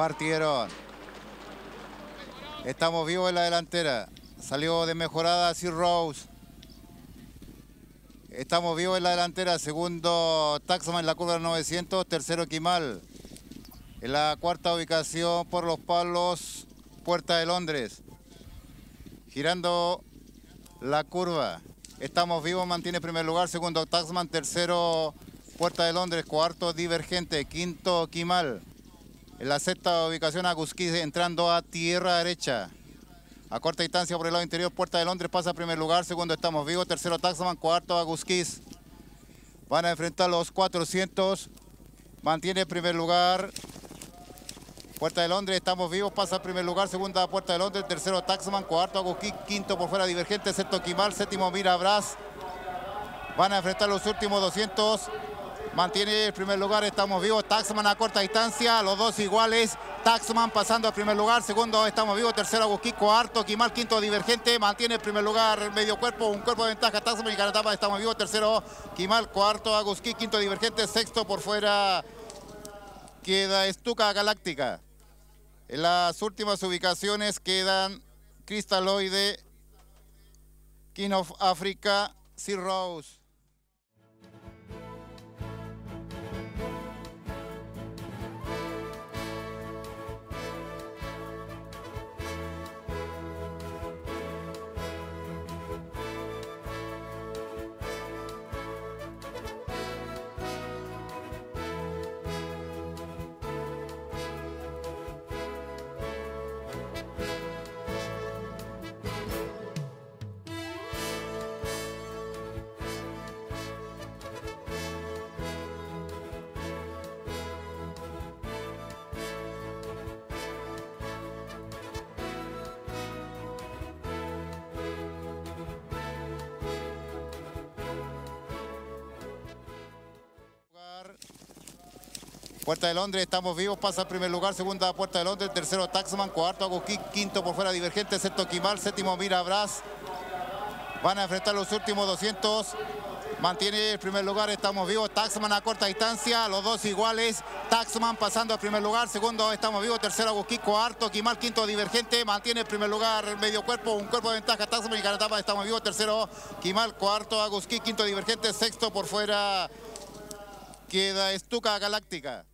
Partieron. Estamos vivos en la delantera. Salió de mejorada Sir Rose. Estamos vivos en la delantera. Segundo Taxman en la curva 900. Tercero Kimal. En la cuarta ubicación por los palos Puerta de Londres. Girando la curva. Estamos vivos, mantiene primer lugar. Segundo Taxman. Tercero Puerta de Londres. Cuarto Divergente. Quinto Kimal. En la sexta ubicación Aguski entrando a tierra derecha. A corta distancia por el lado interior, Puerta de Londres pasa a primer lugar. Segundo, estamos vivos. Tercero, Taxman. Cuarto, Agusquis. Van a enfrentar los 400. Mantiene primer lugar. Puerta de Londres, estamos vivos, pasa a primer lugar. Segunda, Puerta de Londres. Tercero, Taxman. Cuarto, Agusquis. Quinto, por fuera, Divergente. Sexto, Quimal. Séptimo, Mirabras. Van a enfrentar los últimos 200. Mantiene el primer lugar, estamos vivos. Taxman a corta distancia, los dos iguales. Taxman pasando al primer lugar, segundo estamos vivos, tercero Agusquí, cuarto Quimal, quinto Divergente, mantiene el primer lugar, medio cuerpo, un cuerpo de ventaja, Taxman y Caratapa, estamos vivos, tercero Quimal, cuarto Agusquí, quinto Divergente, sexto por fuera queda Estuca Galáctica. En las últimas ubicaciones quedan Cristaloide, King of Africa, Sea Rose. Puerta de Londres, estamos vivos, pasa al primer lugar, segunda Puerta de Londres, tercero Taxman, cuarto Agusquí, quinto por fuera Divergente, sexto Quimal, séptimo Mirabras. Van a enfrentar los últimos 200. Mantiene el primer lugar, estamos vivos. Taxman a corta distancia, los dos iguales. Taxman pasando al primer lugar, segundo estamos vivos, tercero Agusquí, cuarto Quimal, quinto Divergente. Mantiene el primer lugar, medio cuerpo, un cuerpo de ventaja. Taxman y Caratapa, estamos vivos, tercero Quimal, cuarto Agusquí, quinto Divergente, sexto por fuera queda Estuca Galáctica.